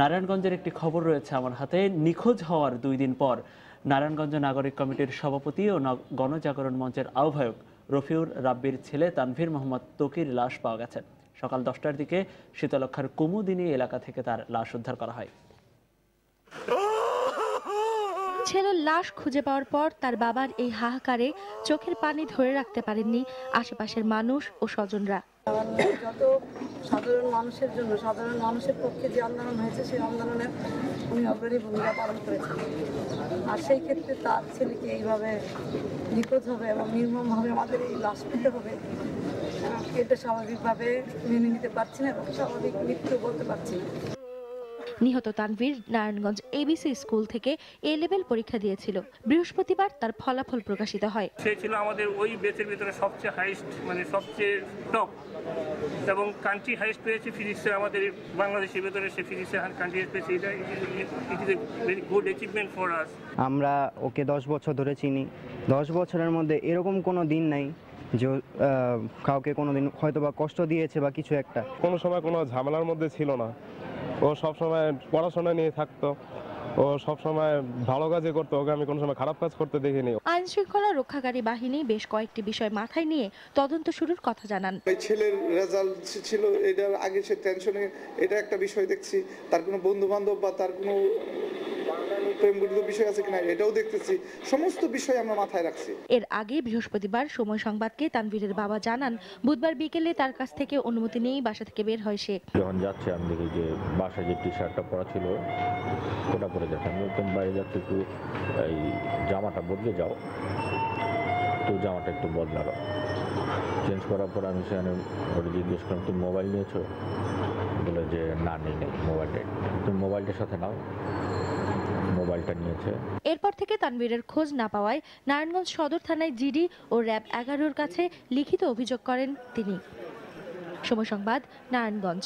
নারায়ণগঞ্জের একটি খবর রয়েছে আমার হাতে। নিখোঁজ হওয়ার দুই দিন পর নারায়ণগঞ্জ নাগরিক কমিটির সভাপতি ও গণজাগরণ মঞ্চের আহ্বায়ক রফিউর রাব্বির ছেলে তানভীর মোহাম্মদ তকির লাশ পাওয়া গেছে। সকাল দশটার দিকে শীতলক্ষার কুমুদিনী এলাকা থেকে তার লাশ উদ্ধার করা হয়। ছেলের লাশ খুঁজে পাওয়ার পর তার বাবার এই হাহাকারে চোখের পানি ধরে রাখতে পারেননি আশেপাশের মানুষ ও স্বজনরা। যত সাধারণ মানুষের জন্য, সাধারণ মানুষের পক্ষে যে আন্দোলন হয়েছে, সেই আন্দোলনে উনি অগ্রণী ভূমিকা পালন করেছেন। আর সেই ক্ষেত্রে তার ছেলেকে এইভাবে নিখোঁজ হবে এবং নির্মমভাবে আমাদের এই লাশ পেতে হবে, এটা স্বাভাবিকভাবে মেনে নিতে পারছি না এবং স্বাভাবিক মৃত্যু বলতে পারছি না। নিহত তানভীর নারায়ণগঞ্জ এবিসি স্কুল থেকে এ লেভেল পরীক্ষা দিয়েছিল। বৃহস্পতিবার তার ফলাফল প্রকাশিত হয়। সে ছিল আমাদের ওই বেচের ভিতরে সবচেয়ে হাইস্ট মানে সবচেয়ে টপ এবং কান্ট্রি হাইস্ট পেয়েছে ফিজিক্সে আমাদের বাংলাদেশের ভিতরে সে ফিজিক্সে কান্ট্রি হাইস্ট পেয়েছে। এটা it is a very good achievement for us আমরা ওকে দশ বছর ধরে চিনি। দশ বছরের মধ্যে এরকম কোনো দিন নাই যে কাউকে কোনো দিন হয়তো বা কষ্ট দিয়েছে বা কিছু একটা। কোনো সময় কোনো ঝামেলার মধ্যে ছিল না। ও সব সময় পড়াশোনা নিয়ে থাকতো। ও সব সময় ভালো কাজই করতো ওকে আমি কোনো সময় খারাপ কাজ করতে দেখিনি। আইন শৃঙ্খলা রক্ষাকারী বাহিনী বেশ কয়েকটি বিষয় মাথায় নিয়ে তদন্ত শুরুর কথা জানান। ওই ছেলের রেজাল্ট ছিল এটার আগে সে টেনশনে এটা একটা বিষয় দেখছি তার কোনো বন্ধু বান্ধব বা তার কোনো প্রেম গঠিত বিষয় আছে কিনা এটাও দেখতেছি। সমস্ত বিষয় আমরা মাথায় রাখছি। এর আগে বৃহস্পতিবার সময় সংবাদকে তানভীরের বাবা জানান বুধবার বিকেলে তার কাছ থেকে অনুমতি নিয়েই বাসা থেকে বের হয় সে। যখন যাচ্ছে আমি দেখি যে বাসায় যে টি শার্টটা পরা ছিল ওটা পরে যাচ্ছে। আমি বলতাম বাইরে যাচ্ছে একটু এই জামাটা বদলে যাও। তো জামাটা একটু বদলালো। চেঞ্জ করার পর আমি সেখানে ওটা জিজ্ঞেস করলাম তুমি মোবাইল নিয়েছো? বলে যে না নেই নেই মোবাইলটা তুমি মোবাইলটার সাথে নাও। মোবাইলটা নিয়েছে। এরপর থেকে তানভীরের খোঁজ না পাওয়ায় নারায়ণগঞ্জ সদর থানায় জিডি ও র্যাব এগারোর কাছে লিখিত অভিযোগ করেন তিনি। সময় সংবাদ, নারায়ণগঞ্জ।